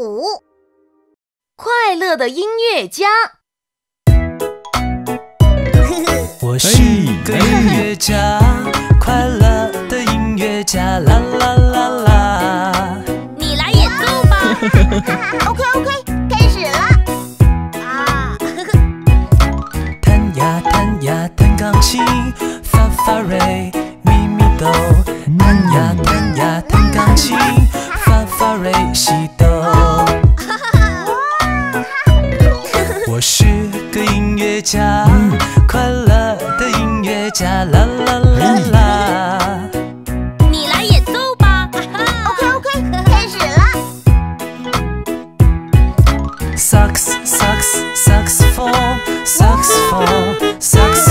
虎，快乐的音乐家。我是个音乐家，快乐的音乐家，啦啦啦啦。你来演奏吧。OK OK，开始了。啊，弹呀弹呀弹钢琴，发发瑞咪咪哆。弹呀弹呀弹钢琴，发发瑞西我是个音乐家，快乐的音乐家，啦啦啦啦。你来演奏吧。OK OK，开始了。萨克斯萨克斯萨克斯风，萨克斯风，萨克